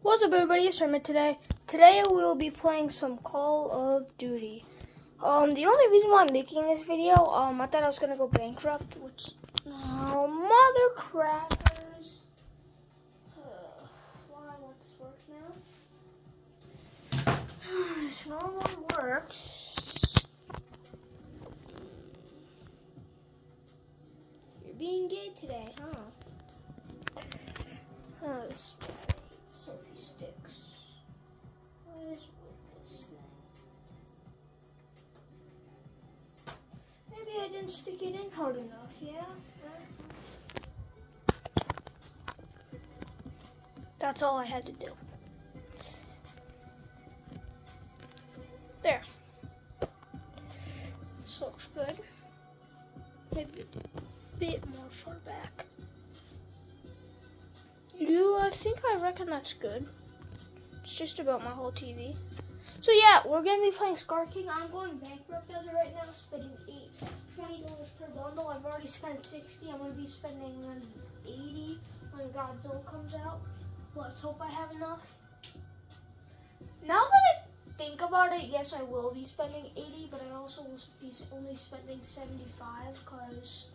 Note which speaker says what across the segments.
Speaker 1: What's up everybody, it's Hermit today. Today we will be playing some Call of Duty. Um, the only reason why I'm making this video, um, I thought I was gonna go bankrupt, which, oh, mother crackers. Uh, why won't this work now? this normally works. You're being gay today, huh? Oh. What is with this thing? Maybe I didn't stick it in hard enough, yeah? That's all I had to do. There. This looks good. Maybe a bit more far back. You, I think I reckon that's good. It's just about my whole TV. So yeah, we're gonna be playing Scar King. I'm going bankrupt as of right now, spending eight, twenty dollars per bundle. I've already spent sixty. I'm gonna be spending eighty when Godzilla comes out. Let's hope I have enough. Now that I think about it, yes, I will be spending eighty, but I also will be only spending seventy-five because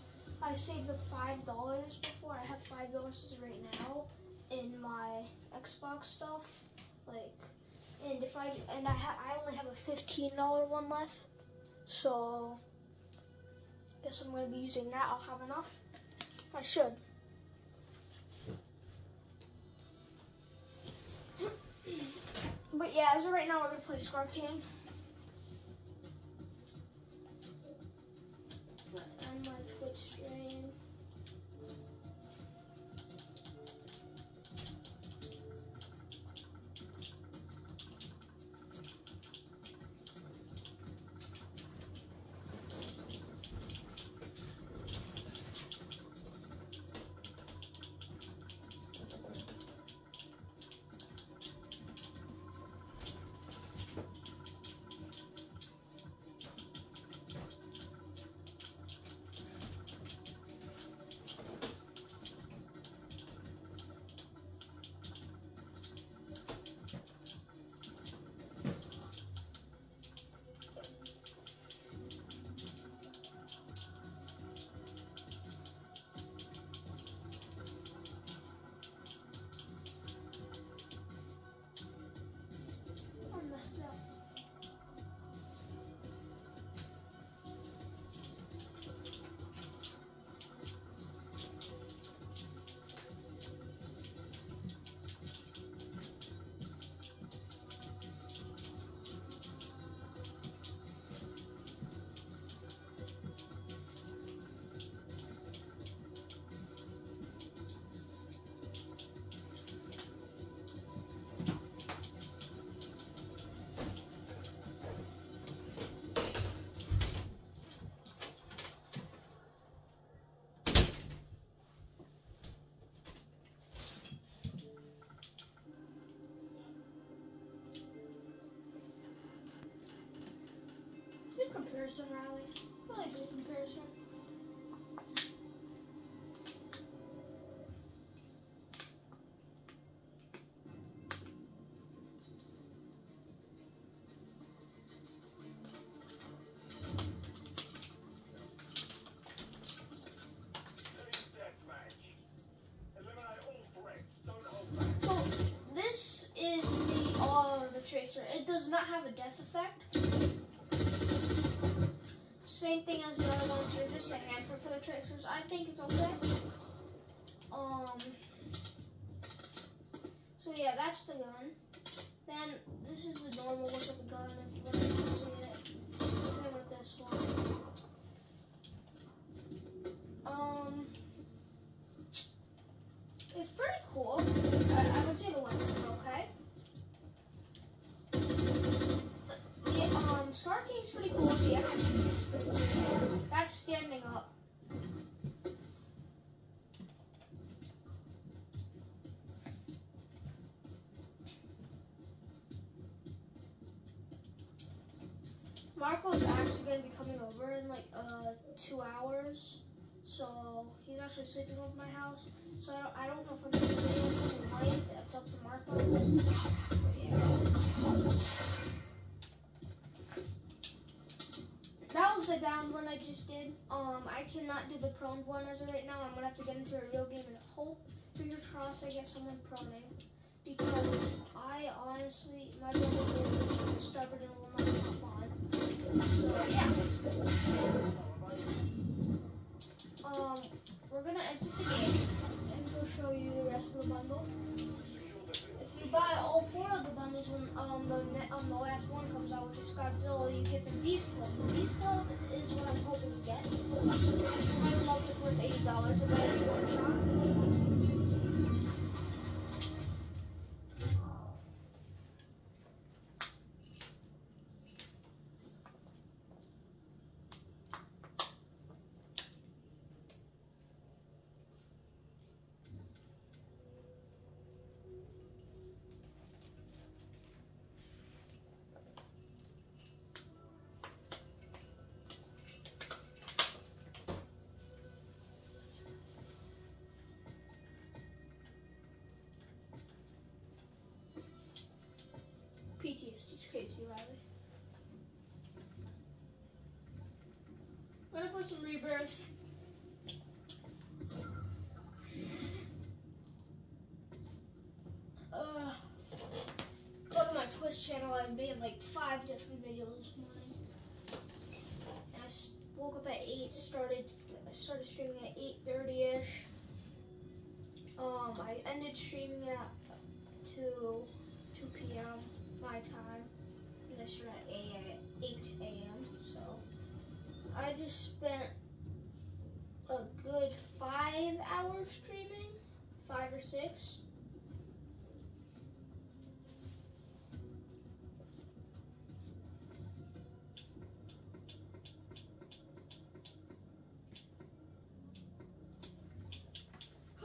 Speaker 1: I saved the five dollars before. I have five dollars right now in my Xbox stuff. Like, and if I and I ha I only have a fifteen dollar one left, so guess I'm gonna be using that. I'll have enough. I should. but yeah, as of right now, we're gonna play Scar King. Good comparison, Riley. Really good comparison. So this is the all of the tracer. It does not have a death effect. Same thing as the other ones. You're just a hamper for the tracers. I think it's okay. Um. So yeah, that's the gun. Then this is the normal look of the gun. If you want to see it, same with this one. Um, pretty cool. Cool. That's standing up. Marco's actually gonna be coming over in like uh two hours. So he's actually sleeping over my house. So I don't, I don't know if I'm gonna be able to light. That's up to Marco. Yeah. Was the down one I just did. Um, I cannot do the prone one as of right now. I'm gonna have to get into a real game and hope, fingers crossed, I get someone proning. Because I honestly, my brother is stubborn and will not hop on. So yeah. Um, we're gonna exit the game and we'll show you the rest of the bundle. If buy all four of the bundles when um the um the last one comes out, which is Godzilla, you get the Beast Club. The Beast Club is what I'm hoping to get. I don't if it's worth eighty dollars. It might be one shot. PTSD's crazy, Riley. Gonna put some rebirth. Uh, go to my Twitch channel. I made like five different videos this morning. And I woke up at eight. Started I started streaming at eight thirty ish. Um, I ended streaming at two two p.m. my time. And at 8 8 a.m. So I just spent a good five hours streaming, five or six.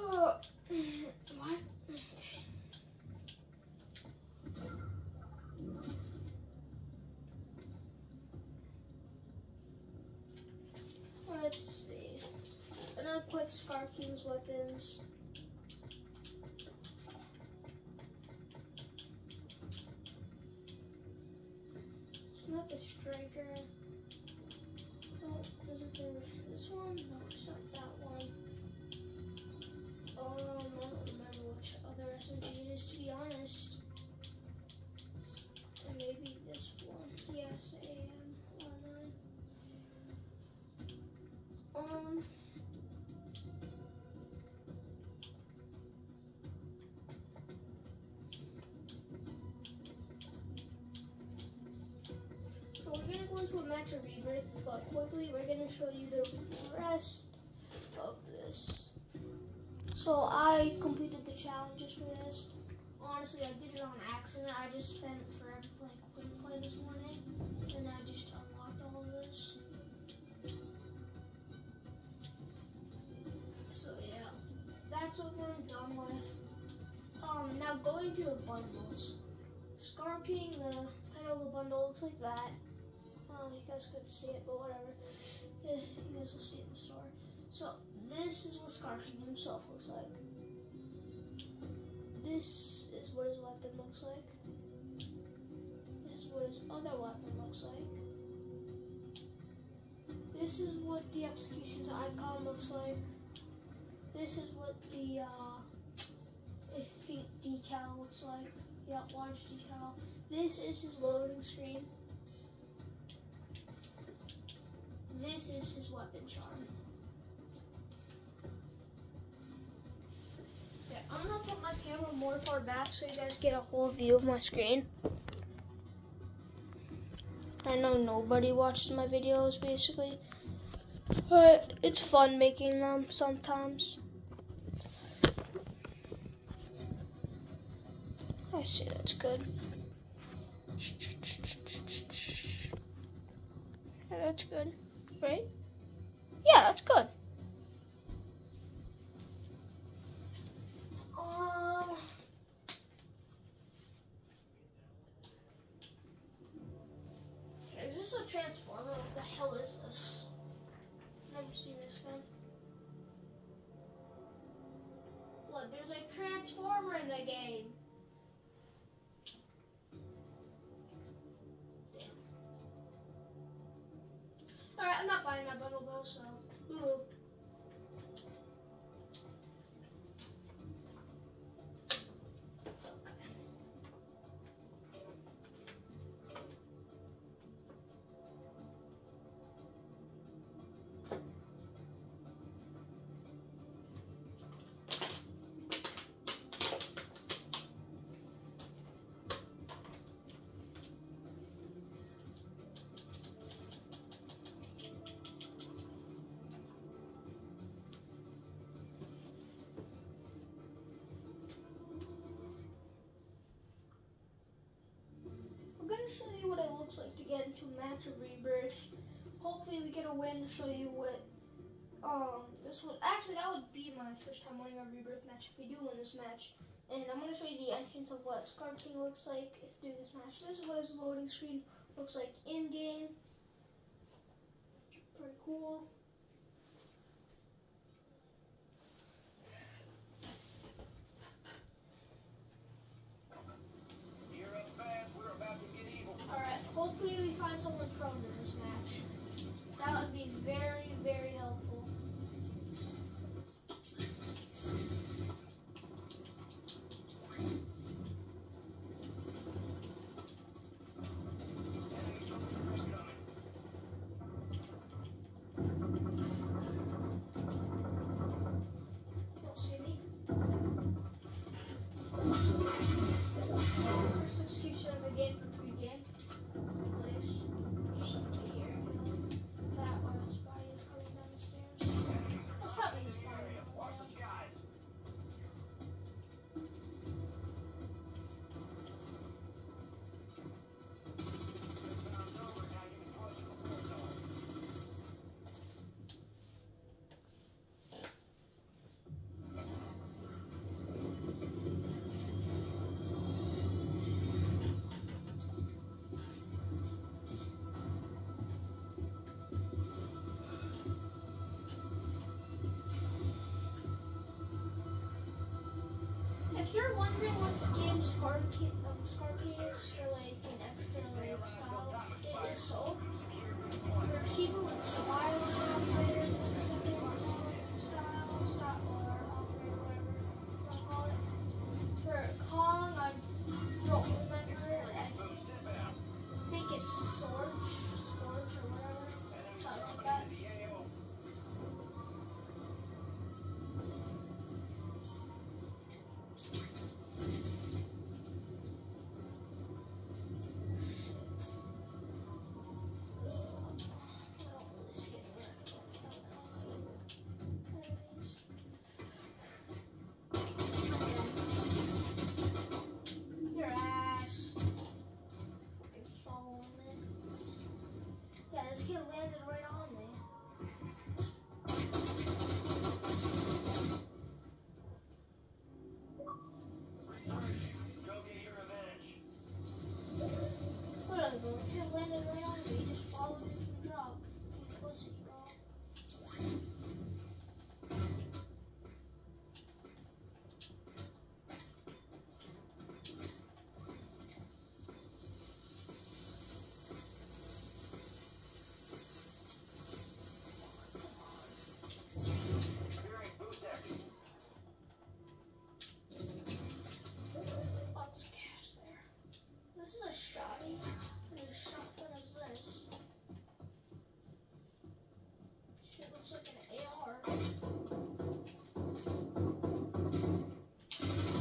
Speaker 1: Oh, what? Okay. Let's see. Scar King's weapons. A match of rebirth, but quickly we're gonna show you the rest of this. So I completed the challenges for this. Honestly, I did it on accident. I just spent forever playing quick play this morning, and I just unlocked all of this. So yeah, that's what and done with. Um, now going to the bundles. Scar King, the title of the bundle looks like that. Oh, you guys couldn't see it, but whatever. You guys will see it in the store. So this is what Scar King himself looks like. This is what his weapon looks like. This is what his other weapon looks like. This is what the execution's icon looks like. This is what the uh, I think decal looks like. Yeah, large decal. This is his loading screen. This is his weapon charm. Yeah, I'm gonna put my camera more far back so you guys get a whole view of my screen. I know nobody watches my videos basically, but it's fun making them sometimes. I see that's good. That's good, right? Yeah, that's good. Um, is this a transformer? What the hell is this? I've never seen this thing. Look, there's a transformer in the game. Alright, I'm not buying my bundle Bow, so. Ooh. show you what it looks like to get into a match of rebirth. Hopefully we get a win to show you what um this would actually that would be my first time winning a rebirth match if we do win this match. And I'm gonna show you the entrance of what Scar King looks like if through this match. This is what his loading screen looks like in game. Pretty cool. If you're wondering
Speaker 2: what's James Card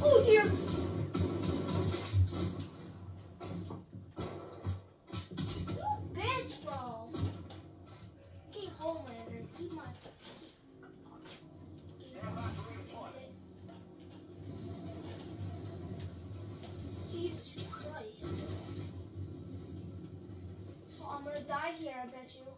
Speaker 1: Oh dear! Bitch, bro! Get home, Keep my... Jesus Christ. Well, I'm gonna die here, I bet you.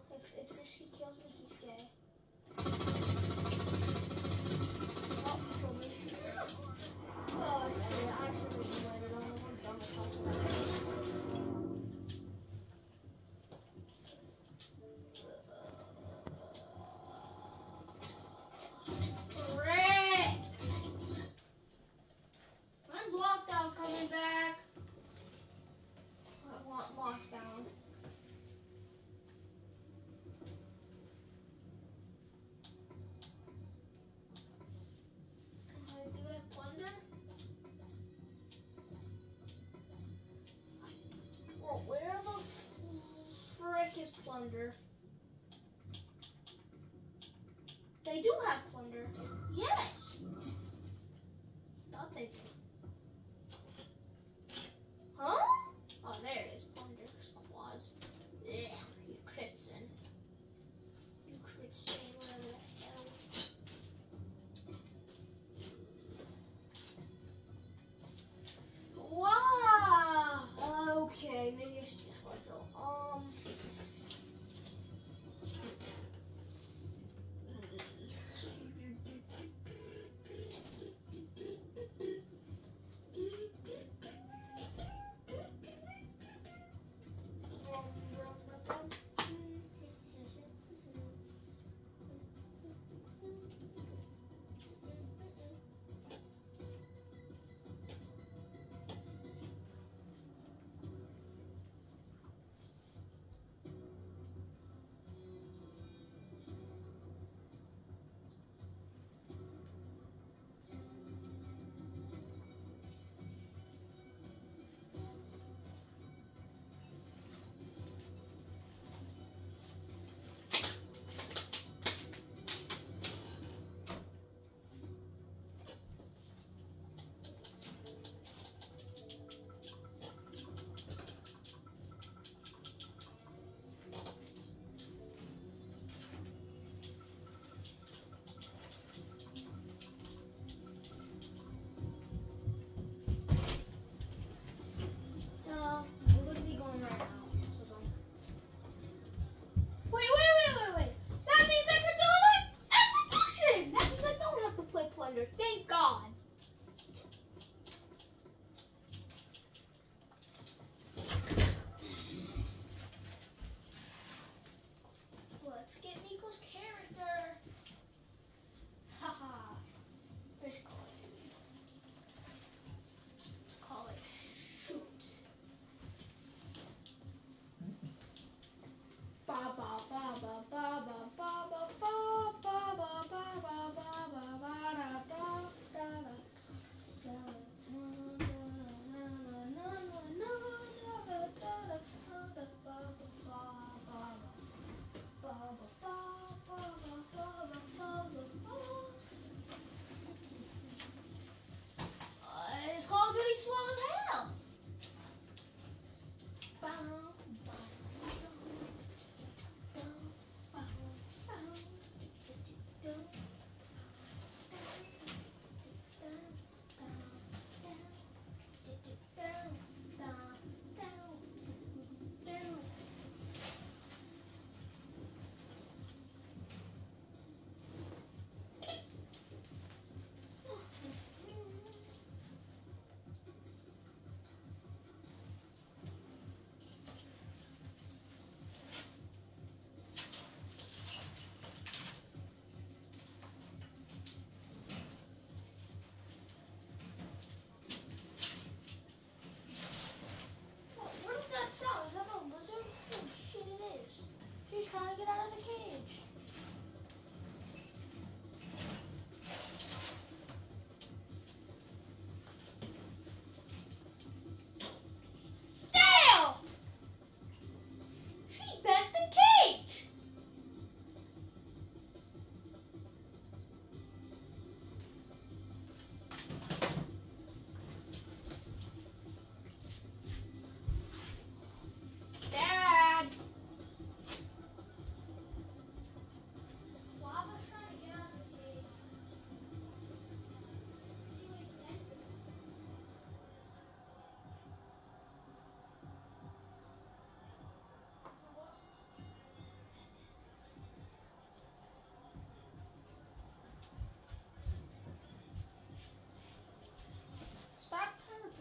Speaker 1: darkest Plunder.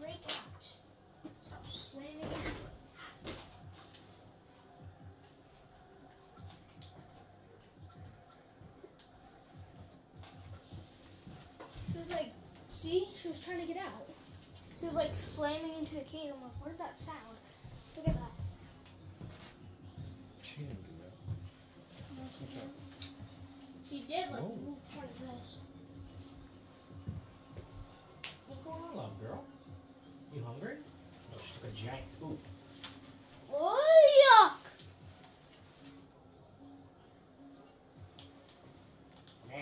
Speaker 1: break out. Stop slamming it. She was like, see? She was trying to get out. She was like slamming into the cage. I'm like, what is that sound?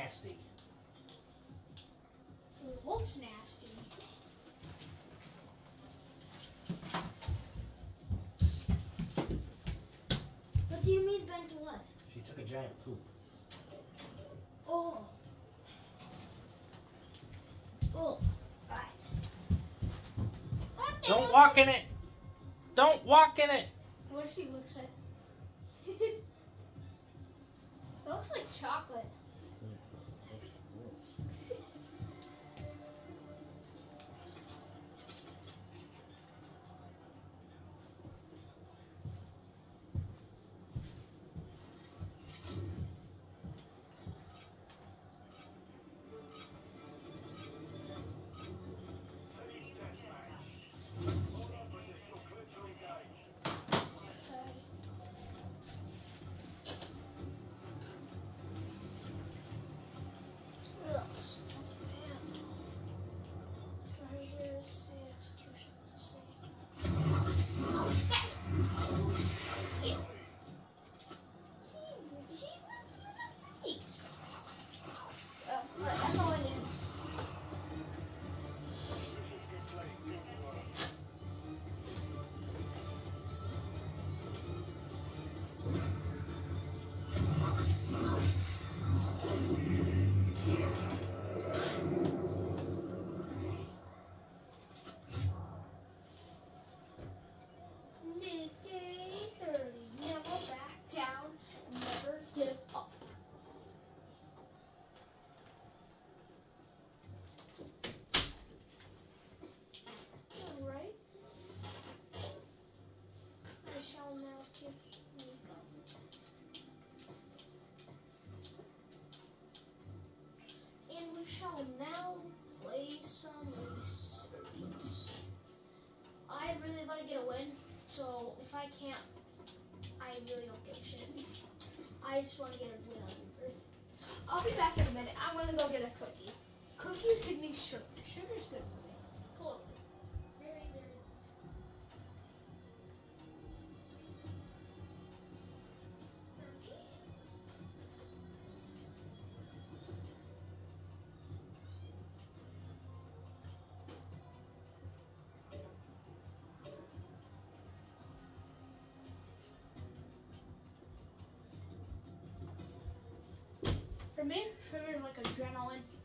Speaker 1: nasty. It looks
Speaker 3: nasty. What do you mean bent what? She took a giant poop.
Speaker 1: Oh. Oh.
Speaker 4: Don't walk in it. Don't walk in it.
Speaker 1: What does she look like? it looks like chocolate. Shall now play some research. I really want to get a win, so if I can't, I really don't give a shit. I just want to get a win on Reaper. I'll be back in a minute. I'm gonna go get a cookie. Cookies give me sugar. For me, sugar is like adrenaline.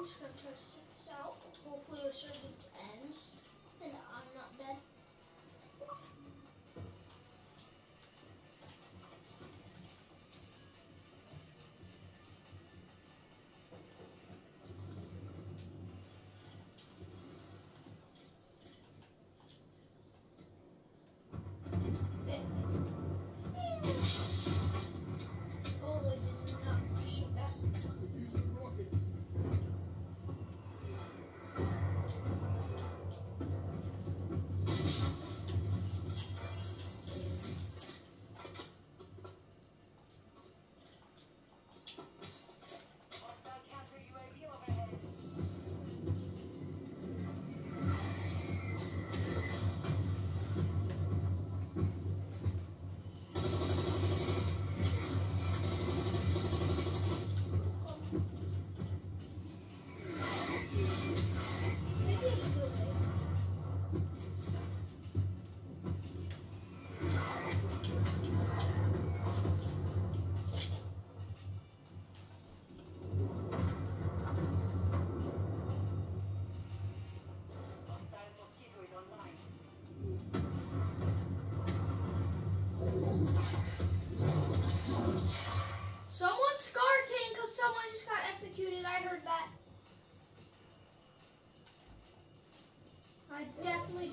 Speaker 1: I'm just going to try to sip this out. Hopefully, our service ends.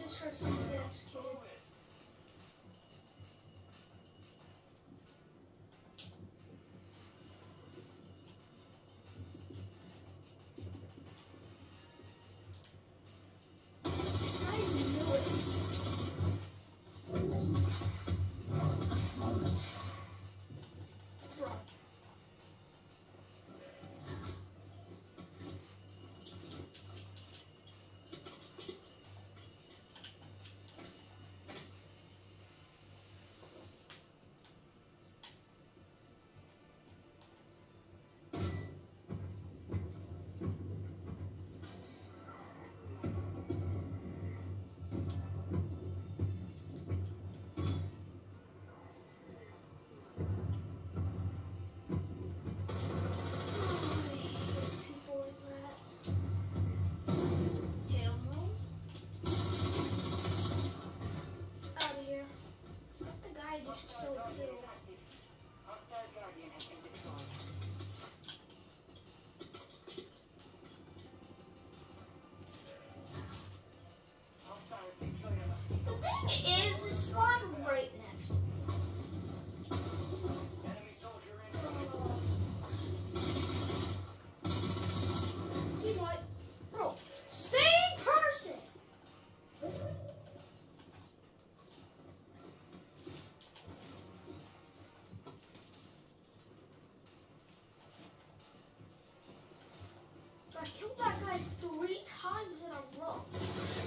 Speaker 1: just heard somebody get executed. I killed that guy three times in a row.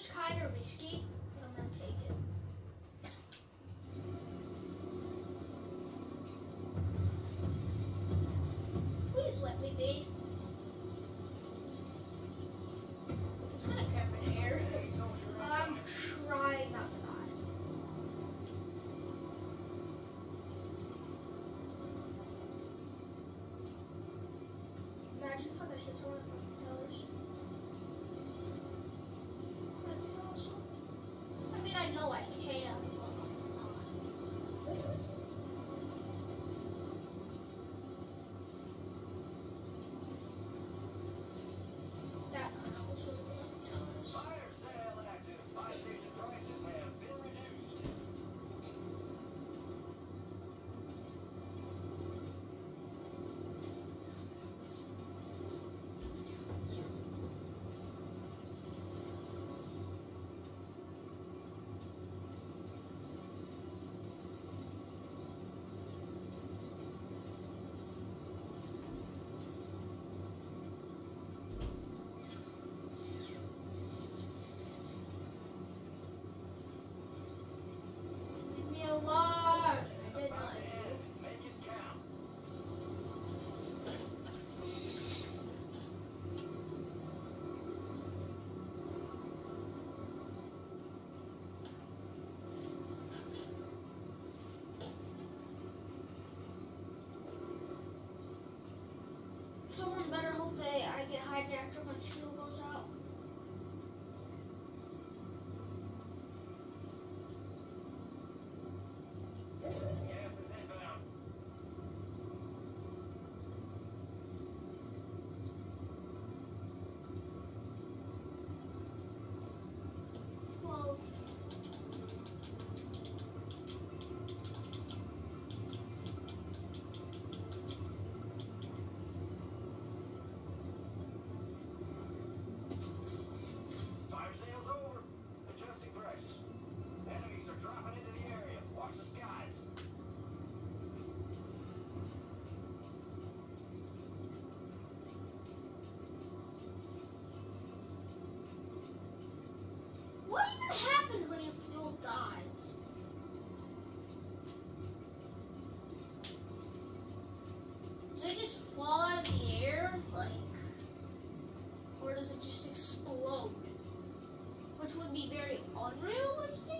Speaker 1: was
Speaker 2: kind
Speaker 1: of risky be very unrealistic.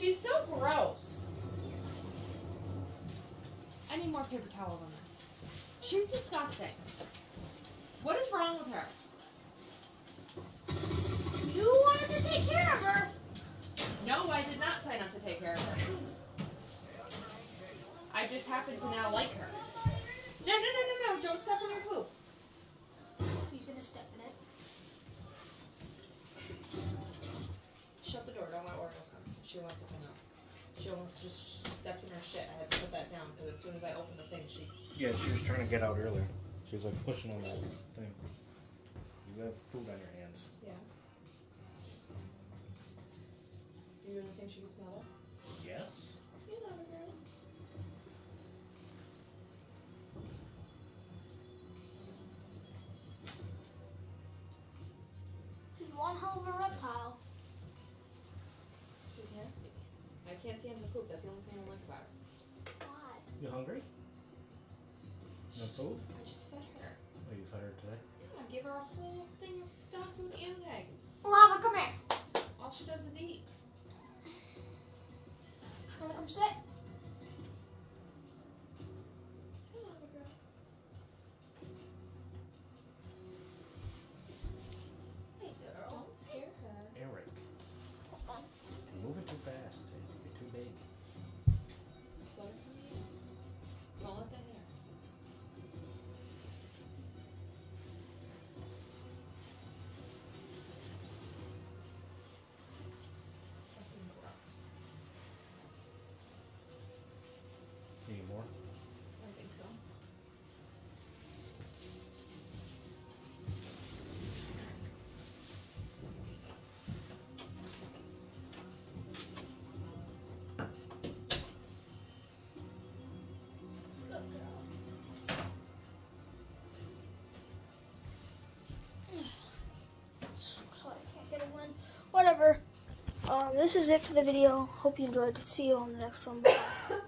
Speaker 5: She's so gross. I need more paper towel than this. She's disgusting. What is wrong with her?
Speaker 1: You wanted to take care of her.
Speaker 5: No, I did not sign up to take care of her. I just happen to now like her. No, no, no, no, no. Don't step on your poop.
Speaker 1: He's gonna step in it.
Speaker 5: Shut the door. Don't let Oreo come. She wants to come out. She almost just stepped in her shit. I had to put that down because as soon as I opened the thing, she.
Speaker 3: Yeah, she was trying to get out earlier. She was like pushing on that thing. You have food on your hands.
Speaker 5: Yeah. Do you really think she can smell it?
Speaker 3: Yes. Hungry? No food?
Speaker 5: I just fed her.
Speaker 3: Oh, you fed her today?
Speaker 5: Yeah, I give her a whole thing of dog food and egg.
Speaker 1: Lava, come here.
Speaker 5: All she does is eat.
Speaker 1: Wanna come sit? Whatever. Uh, this is it for the video. Hope you enjoyed. See you on the next one. Bye.